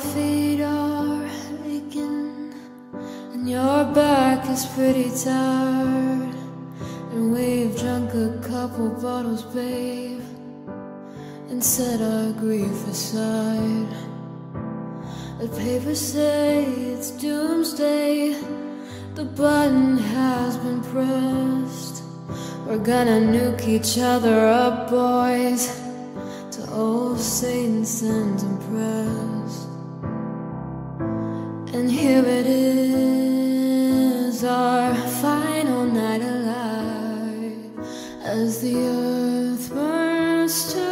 Feet are aching, and your back is pretty tired. And we've drunk a couple bottles, babe, and set our grief aside. The papers say it's doomsday, the button has been pressed. We're gonna nuke each other up, boys, to old Satan sends impressed. Here it is, our final night alive, as the earth burns to.